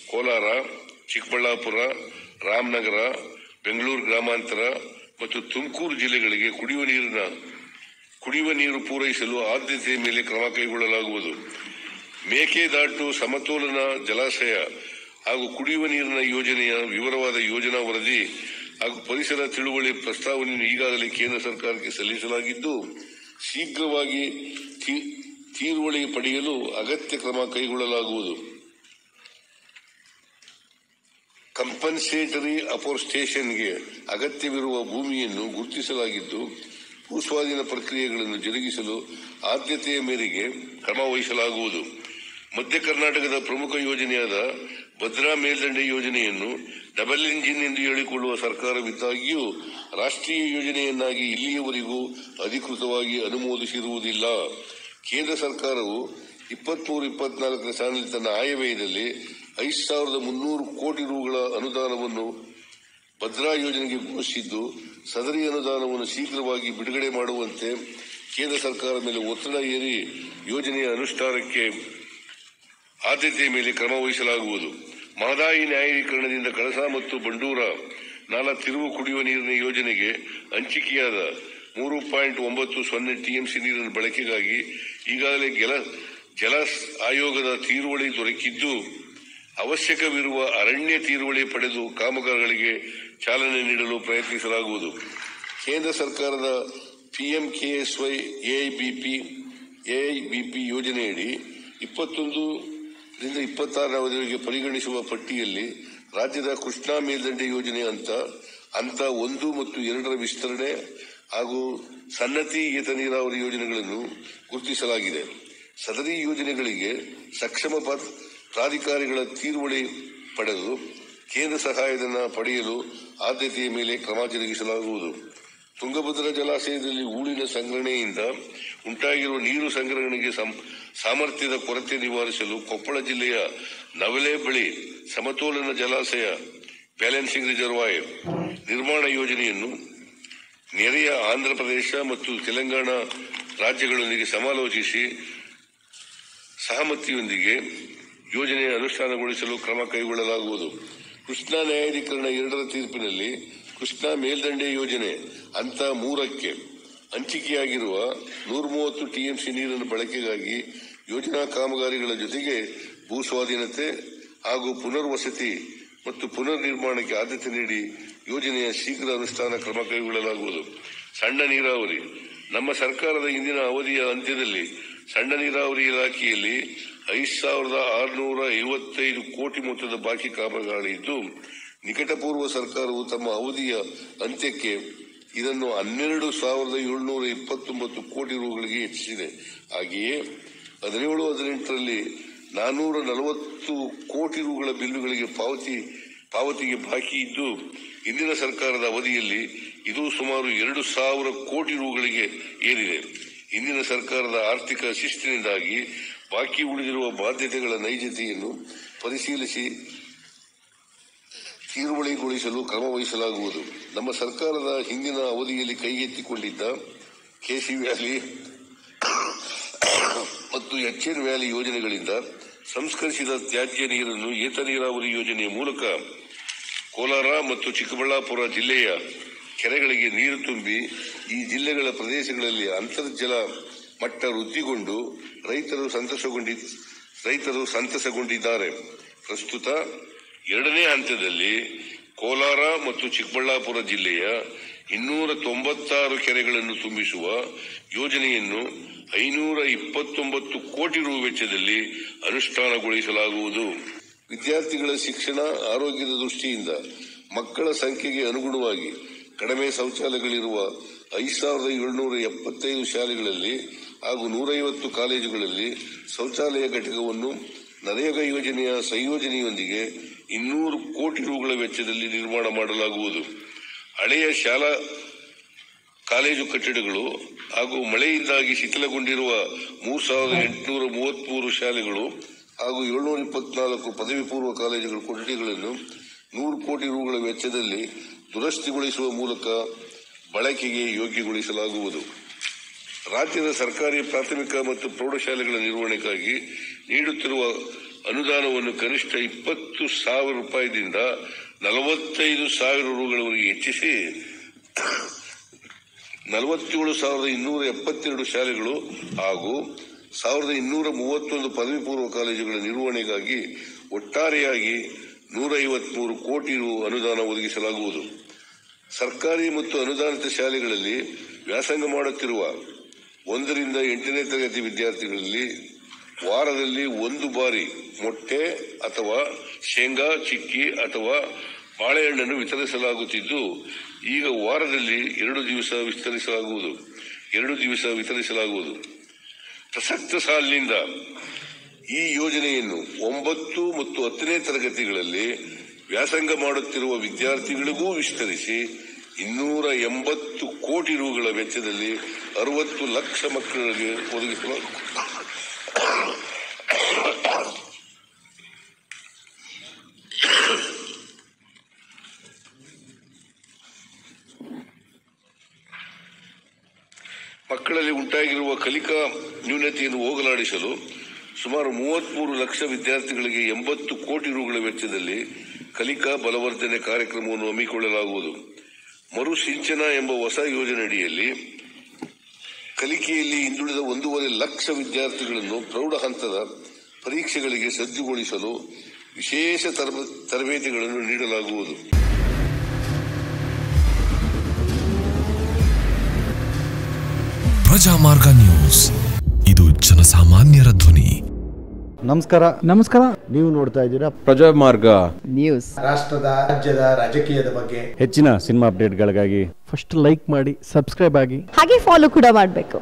ಕೋಲಾರ, ಚಿಕ್ಕಬಳ್ಳಾಪುರ, ರಾಮನಗರ, ಬೆಂಗಳೂರು ಗ್ರಾಮಾಂತರ ಮತ್ತು ತುಮಕೂರು ಜಿಲ್ಲೆಗಳಿಗೆ ಕುಡಿಯುವ ನೀರಿನ, ಕುಡಿಯುವ ನೀರು ಪೂರೈಸಲು ಆದ್ಯತೆಯ ಮೇಲೆ ಕ್ರಮ ಕೈಗೊಳ್ಳಲಾಗುವುದು. ಮೇಕೆದಾಟು ಸಮತೋಲನ, ಜಲಾಶಯ ಹಾಗೂ ಕುಡಿಯುವ ನೀರಿನ ಯೋಜನೆಯ ವಿವರವಾದ ಯೋಜನಾ ವರದಿ ಹಾಗೂ ಪರಿಸರ ತಿಳುವಳಿ ಪ್ರಸ್ತಾವನೆಯನ್ನು ಈಗಾಗಲೇ ಕೇಂದ್ರ ಸರ್ಕಾರಕ್ಕೆ ಸಲ್ಲಿಸಲಾಗಿದ್ದು, ಶೀಘ್ರವಾಗಿ ತೀರುವಳಿ ಪಡೆಯಲು ಅಗತ್ಯ ಕ್ರಮ ಕೈಗೊಳ್ಳಲಾಗುವುದು. ಕಂಪನ್ಸೇಟರಿ ಅಪೋರ್ಸ್ಟೇಷನ್ಗೆ ಅಗತ್ಯವಿರುವ ಭೂಮಿಯನ್ನು ಗುರುತಿಸಲಾಗಿದ್ದು, ಭೂಸ್ವಾಧೀನ ಪ್ರಕ್ರಿಯೆಗಳನ್ನು ಜರುಗಿಸಲು ಆದ್ಯತೆಯ ಮೇರೆಗೆ ಕ್ರಮ ವಹಿಸಲಾಗುವುದು. ಮಧ್ಯ ಕರ್ನಾಟಕದ ಪ್ರಮುಖ ಯೋಜನೆಯಾದ ಭದ್ರಾ ಮೇಲ್ದಂಡೆ ಯೋಜನೆಯನ್ನು ಡಬಲ್ ಇಂಜಿನ್ ಎಂದು ಹೇಳಿಕೊಳ್ಳುವ ಸರ್ಕಾರವಿದ್ದಾಗಿಯೂ ರಾಷ್ಟ್ರೀಯ ಯೋಜನೆಯನ್ನಾಗಿ ಇಲ್ಲಿಯವರೆಗೂ ಅಧಿಕೃತವಾಗಿ ಅನುಮೋದಿಸಿರುವುದಿಲ್ಲ. ಕೇಂದ್ರ ಸರ್ಕಾರವು ಇಪ್ಪತ್ಮೂರು, ಇಪ್ಪತ್ನಾಲ್ಕರ ಸಾಲಿನಲ್ಲಿ ತನ್ನ ಆಯವ್ಯಯದಲ್ಲಿ ಐದು ಸಾವಿರದ ಮುನ್ನೂರು ಕೋಟಿ ರುಗಳ ಅನುದಾನವನ್ನು ಭದ್ರಾ ಯೋಜನೆಗೆ ಘೋಷಿಸಿದ್ದು, ಸದರಿ ಅನುದಾನವನ್ನು ಶೀಘ್ರವಾಗಿ ಬಿಡುಗಡೆ ಮಾಡುವಂತೆ ಕೇಂದ್ರ ಸರ್ಕಾರದ ಮೇಲೆ ಒತ್ತಡ ಏರಿ ಯೋಜನೆಯ ಅನುಷ್ಠಾನಕ್ಕೆ ಆದ್ಯತೆಯ ಮೇಲೆ ಕ್ರಮ ವಹಿಸಲಾಗುವುದು. ಮಹದಾಯಿ ನ್ಯಾಯೀಕರಣದಿಂದ ಕಳಸಾ ಮತ್ತು ಬಂಡೂರ ನಾಲಾ ತಿರುವು ಕುಡಿಯುವ ನೀರಿನ ಯೋಜನೆಗೆ ಹಂಚಿಕೆಯಾದ ಮೂರು ಪಾಯಿಂಟ್ ಒಂಬತ್ತು ಸೊನ್ನೆ ಟಿಎಂಸಿ ನೀರಿನ ಬಳಕೆಗಾಗಿ ಈಗಾಗಲೇ ಜಲ ಜಲ ಆಯೋಗದ ತೀರುವಳಿ ದೊರಕಿದ್ದು ಅವಶ್ಯಕವಿರುವ ಅರಣ್ಯ ತೀರುವಳಿ ಪಡೆದು ಕಾಮಗಾರಿಗಳಿಗೆ ಚಾಲನೆ ನೀಡಲು ಪ್ರಯತ್ನಿಸಲಾಗುವುದು. ಕೇಂದ್ರ ಸರ್ಕಾರದ ಪಿಎಂ ಕೆಎಸ್ವೈ ಎಐಬಿಪಿ ಎಐಬಿಪಿ ಯೋಜನೆಯಡಿ ಇಪ್ಪತ್ತೊಂದು ಇಪ್ಪತ್ತಾರರ ಅವಧಿಗೆ ಪರಿಗಣಿಸುವ ಪಟ್ಟಿಯಲ್ಲಿ ರಾಜ್ಯದ ಕೃಷ್ಣಾ ಮೇಲ್ದಂಡೆ ಯೋಜನೆ ಅಂತ ಹಂತ ಒಂದು ಮತ್ತು ಎರಡರ ವಿಸ್ತರಣೆ ಹಾಗೂ ಸನ್ನತಿ ಏತ ನೀರಾವರಿ ಯೋಜನೆಗಳನ್ನು ಗುರುತಿಸಲಾಗಿದೆ. ಸದರಿ ಯೋಜನೆಗಳಿಗೆ ಸಕ್ಷಮ ಪ್ರಾಧಿಕಾರಿಗಳ ತೀರುವಳಿ ಪಡೆದು ಕೇಂದ್ರ ಸಹಾಯಧನ ಪಡೆಯಲು ಆದ್ಯತೆಯ ಮೇಲೆ ಕ್ರಮ ಜರುಗಿಸಲಾಗುವುದು. ತುಂಗಭದ್ರಾ ಜಲಾಶಯದಲ್ಲಿ ಊಳಿನ ಸಂಗ್ರಹಣೆಯಿಂದ ಉಂಟಾಗಿರುವ ನೀರು ಸಂಗ್ರಹಣೆಗೆ ಸಾಮರ್ಥ್ಯದ ಕೊರತೆ ನಿವಾರಿಸಲು ಕೊಪ್ಪಳ ಜಿಲ್ಲೆಯ ನವಲೆ ಬಳಿ ಸಮತೋಲನ ಜಲಾಶಯ ಬ್ಯಾಲೆನ್ಸಿಂಗ್ ರಿಸರ್ವಾಯರ್ ನಿರ್ಮಾಣ ಯೋಜನೆಯನ್ನು ನೆರೆಯ ಆಂಧ್ರಪ್ರದೇಶ ಮತ್ತು ತೆಲಂಗಾಣ ರಾಜ್ಯಗಳೊಂದಿಗೆ ಸಮಾಲೋಚಿಸಿ ಸಹಮತಿಯೊಂದಿಗೆ ಯೋಜನೆ ಅನುಷ್ಠಾನಗೊಳಿಸಲು ಕ್ರಮ ಕೈಗೊಳ್ಳಲಾಗುವುದು. ಕೃಷ್ಣಾ ನ್ಯಾಯಾಧೀಕರಣ ಎರಡರ ತೀರ್ಪಿನಲ್ಲಿ ಕೃಷ್ಣಾ ಮೇಲ್ದಂಡೆ ಯೋಜನೆ ಹಂತ ಮೂರಕ್ಕೆ. ಹಂಚಿಕೆಯಾಗಿರುವ ನೂರ ಮೂವತ್ತು ಟಿಎಂಸಿ ನೀರಿನ ಬಳಕೆಗಾಗಿ ಯೋಜನಾ ಕಾಮಗಾರಿಗಳ ಜೊತೆಗೆ ಭೂ ಸ್ವಾಧೀನತೆ ಹಾಗೂ ಪುನರ್ವಸತಿ ಮತ್ತು ಪುನರ್ ನಿರ್ಮಾಣಕ್ಕೆ ಆದ್ಯತೆ ನೀಡಿ ಯೋಜನೆಯ ಶೀಘ್ರ ಅನುಷ್ಠಾನ ಕ್ರಮ ಕೈಗೊಳ್ಳಲಾಗುವುದು. ಸಣ್ಣ ನೀರಾವರಿ. ನಮ್ಮ ಸರ್ಕಾರದ ಇಂದಿನ ಅವಧಿಯ ಅಂತ್ಯದಲ್ಲಿ ಸಣ್ಣ ನೀರಾವರಿ ಇಲಾಖೆಯಲ್ಲಿ ಐದು ಸಾವಿರದ ಆರುನೂರ ಐವತ್ತೈದು ಕೋಟಿ ಮೊತ್ತದ ಬಾಕಿ ಕಾಮಗಾರಿ ಇದ್ದು ನಿಕಟಪೂರ್ವ ಸರ್ಕಾರವು ತಮ್ಮ ಅವಧಿಯ ಅಂತ್ಯಕ್ಕೆ ಇದನ್ನು ಹನ್ನೆರಡು ಸಾವಿರದ ಏಳುನೂರ ಇಪ್ಪತ್ತೊಂಬತ್ತು ಕೋಟಿ ರೂಗಳಿಗೆ ಹೆಚ್ಚಿಸಿದೆ. ಹಾಗೆಯೇ, ಹದಿನೇಳು, ಹದಿನೆಂಟರಲ್ಲಿ ನಾನೂರ ನಲವತ್ತು ಕೋಟಿ ರೂಗಳ ಬಿಲ್ಲುಗಳಿಗೆ ಪಾವತಿ, ಪಾವತಿಗೆ ಬಾಕಿ ಇದ್ದು ಇಂದಿನ ಸರ್ಕಾರದ ಅವಧಿಯಲ್ಲಿ ಇದು ಸುಮಾರು ಎರಡು ಸಾವಿರ ಕೋಟಿ ರೂಗಳಿಗೆ ಏರಿದೆ. ಇಂದಿನ ಸರ್ಕಾರದ ಆರ್ಥಿಕ ಶಿಸ್ತಿನಿಂದಾಗಿ ಬಾಕಿ ಉಳಿದಿರುವ ಬಾಧ್ಯತೆಗಳ ನೈಜತೆಯನ್ನು ಪರಿಶೀಲಿಸಿ ತೀರುವಳಿಗೊಳಿಸಲು ಕ್ರಮ ವಹಿಸಲಾಗುವುದು. ನಮ್ಮ ಸರ್ಕಾರದ ಹಿಂದಿನ ಅವಧಿಯಲ್ಲಿ ಕೈಗೆತ್ತಿಕೊಂಡಿದ್ದ ಕೆಸಿ ವ್ಯಾಲಿ ಮತ್ತು ಎಚ್ಎನ್ ವ್ಯಾಲಿ ಯೋಜನೆಗಳಿಂದ ಸಂಸ್ಕರಿಸಿದ ತ್ಯಾಜ್ಯ ನೀರನ್ನು ಏತ ನೀರಾವರಿ ಯೋಜನೆಯ ಮೂಲಕ ಕೋಲಾರ ಮತ್ತು ಚಿಕ್ಕಬಳ್ಳಾಪುರ ಜಿಲ್ಲೆಯ ಕೆರೆಗಳಿಗೆ ನೀರು ತುಂಬಿ ಈ ಜಿಲ್ಲೆಗಳ ಪ್ರದೇಶಗಳಲ್ಲಿ ಅಂತರ್ಜಲ ಮಟ್ಟ ವೃದ್ಧಿಗೊಂಡು ರೈತರು ಸಂತಸಗೊಂಡಿ ರೈತರು ಸಂತಸಗೊಂಡಿದ್ದಾರೆ. ಪ್ರಸ್ತುತ ಎರಡನೇ ಹಂತದಲ್ಲಿ ಕೋಲಾರ ಮತ್ತು ಚಿಕ್ಕಬಳ್ಳಾಪುರ ಜಿಲ್ಲೆಯ ಇನ್ನೂರ ತೊಂಬತ್ತಾರು ಕೆರೆಗಳನ್ನು ತುಂಬಿಸುವ ಯೋಜನೆಯನ್ನು ಐನೂರ ಇಪ್ಪತ್ತೊಂಬತ್ತು ಕೋಟಿ ರು ವೆಚ್ಚದಲ್ಲಿ ಅನುಷ್ಠಾನಗೊಳಿಸಲಾಗುವುದು. ವಿದ್ಯಾರ್ಥಿಗಳ ಶಿಕ್ಷಣ ಆರೋಗ್ಯದ ದೃಷ್ಟಿಯಿಂದ ಮಕ್ಕಳ ಸಂಖ್ಯೆಗೆ ಅನುಗುಣವಾಗಿ ಕಡಿಮೆ ಶೌಚಾಲಯಗಳಿರುವ ಐದು ಸಾವಿರದ ಏಳುನೂರ ಎಪ್ಪತ್ತೈದು ಶಾಲೆಗಳಲ್ಲಿ ಹಾಗೂ ನೂರೈವತ್ತು ಕಾಲೇಜುಗಳಲ್ಲಿ ಶೌಚಾಲಯ ಘಟಕವನ್ನು ನರೇಗಾ ಯೋಜನೆಯ ಸಂಯೋಜನೆಯೊಂದಿಗೆ ಇನ್ನೂರು ಕೋಟಿ ರೂಗಳ ವೆಚ್ಚದಲ್ಲಿ ನಿರ್ಮಾಣ ಮಾಡಲಾಗುವುದು. ಹಳೆಯ ಶಾಲಾ ಕಾಲೇಜು ಕಟ್ಟಡಗಳು ಹಾಗೂ ಮಳೆಯಿಂದಾಗಿ ಶಿಥಿಲಗೊಂಡಿರುವ ಮೂರು ಸಾವಿರದ ಎಂಟುನೂರ ಮೂವತ್ಮೂರು ಶಾಲೆಗಳು ಹಾಗೂ ಏಳ್ನೂರ ಇಪ್ಪತ್ನಾಲ್ಕು ಪದವಿ ಪೂರ್ವ ಕಾಲೇಜುಗಳ ಕೊಠಡಿಗಳನ್ನು ನೂರು ಕೋಟಿ ರೂಗಳ ವೆಚ್ಚದಲ್ಲಿ ದುರಸ್ತಿಗೊಳಿಸುವ ಮೂಲಕ ಬಳಕೆಗೆ ಯೋಗ್ಯಗೊಳಿಸಲಾಗುವುದು. ರಾಜ್ಯದ ಸರ್ಕಾರಿ ಪ್ರಾಥಮಿಕ ಮತ್ತು ಪ್ರೌಢಶಾಲೆಗಳ ನಿರ್ವಹಣೆಗಾಗಿ ನೀಡುತ್ತಿರುವ ಅನುದಾನವನ್ನು ಕನಿಷ್ಠ ಇಪ್ಪತ್ತು ಸಾವಿರ ರೂಪಾಯಿದಿಂದ ನಲವತ್ತೈದು ಸಾವಿರ ರೂಗಳವರೆಗೆ ಹೆಚ್ಚಿಸಿ ನಲವತ್ತೇಳು ಸಾವಿರದ ಇನ್ನೂರ ಎಪ್ಪತ್ತೆರಡು ಶಾಲೆಗಳು ಹಾಗೂ ಸಾವಿರದ ಇನ್ನೂರ ಮೂವತ್ತೊಂದು ಪದವಿ ಪೂರ್ವ ಕಾಲೇಜುಗಳ ನಿರ್ವಹಣೆಗಾಗಿ ಒಟ್ಟಾರೆಯಾಗಿ ನೂರ ಐವತ್ಮೂರು ಕೋಟಿ ರು ಅನುದಾನ ಒದಗಿಸಲಾಗುವುದು. ಸರ್ಕಾರಿ ಮತ್ತು ಅನುದಾನಿತ ಶಾಲೆಗಳಲ್ಲಿ ವ್ಯಾಸಂಗ ಮಾಡುತ್ತಿರುವ ಒಂದರಿಂದ ಎಂಟನೇ ತರಗತಿ ವಿದ್ಯಾರ್ಥಿಗಳಲ್ಲಿ ವಾರದಲ್ಲಿ ಒಂದು ಬಾರಿ ಮೊಟ್ಟೆ ಅಥವಾ ಶೇಂಗಾ, ಚಿಕ್ಕಿ ಅಥವಾ ಬಾಳೆಹಣ್ಣನ್ನು ವಿತರಿಸಲಾಗುತ್ತಿದ್ದು, ಈಗ ವಾರದಲ್ಲಿ ಎರಡು ದಿವಸ ವಿಸ್ತರಿಸಲಾಗುವುದು ಎರಡು ದಿವಸ ವಿತರಿಸಲಾಗುವುದು. ಪ್ರಸಕ್ತ ಸಾಲಿನಿಂದ ಈ ಯೋಜನೆಯನ್ನು ಒಂಬತ್ತು ಮತ್ತು ಹತ್ತನೇ ತರಗತಿಗಳಲ್ಲಿ ವ್ಯಾಸಂಗ ಮಾಡುತ್ತಿರುವ ವಿದ್ಯಾರ್ಥಿಗಳಿಗೂ ವಿಸ್ತರಿಸಿ ಇನ್ನೂರ ಎಂಬತ್ತು ಕೋಟಿ ರೂಗಳ ವೆಚ್ಚದಲ್ಲಿ ಅರವತ್ತು ಲಕ್ಷ ಮಕ್ಕಳಿಗೆ ಒದಗಿಸಲು ಮಕ್ಕಳಲ್ಲಿ ಉಂಟಾಗಿರುವ ಕಲಿಕಾ ನ್ಯೂನತೆಯನ್ನು ಹೋಗಲಾಡಿಸಲು ಸುಮಾರು ಮೂವತ್ಮೂರು ಲಕ್ಷ ವಿದ್ಯಾರ್ಥಿಗಳಿಗೆ ಎಂಬತ್ತು ಕೋಟಿ ರೂಗಳ ವೆಚ್ಚದಲ್ಲಿ ಕಲಿಕಾ ಬಲವರ್ಧನೆ ಕಾರ್ಯಕ್ರಮವನ್ನು ಹಮ್ಮಿಕೊಳ್ಳಲಾಗುವುದು. ಮರುಸಿಂಚನ ಎಂಬ ಹೊಸ ಯೋಜನೆಯಡಿಯಲ್ಲಿ ಕಲಿಕೆಯಲ್ಲಿ ಹಿಂದುಳಿದ ಒಂದೂವರೆ ಲಕ್ಷ ವಿದ್ಯಾರ್ಥಿಗಳನ್ನು ಪ್ರೌಢ ಹಂತದ ಪರೀಕ್ಷೆಗಳಿಗೆ ಸಜ್ಜುಗೊಳಿಸಲು ವಿಶೇಷ ತರಬ- ತರಬೇತಿಗಳನ್ನು ನೀಡಲಾಗುವುದು. ಪ್ರಜಾಮಾರ್ಗ ನ್ಯೂಸ್. ಇದು ಜನಸಾಮಾನ್ಯರ ಧ್ವನಿ. ನಮಸ್ಕಾರ. ನಮಸ್ಕಾರ. ನೀವು ನೋಡ್ತಾ ಇದ್ದೀರಾ ಪ್ರಜಾಮಾರ್ಗ. ನ್ಯೂಸ್ ರಾಷ್ಟ್ರದ ರಾಜ್ಯದ ರಾಜಕೀಯದ ಬಗ್ಗೆ. ಹೆಚ್ಚಿನ ಸಿನಿಮಾ ಅಪ್ಡೇಟ್ಗಳಿಗಾಗಿ ಫಸ್ಟ್ ಲೈಕ್ ಮಾಡಿ ಸಬ್ಸ್ಕ್ರೈಬ್ ಆಗಿ. ಹಾಗೆ ಫಾಲೋ ಕೂಡ ಮಾಡಬೇಕು.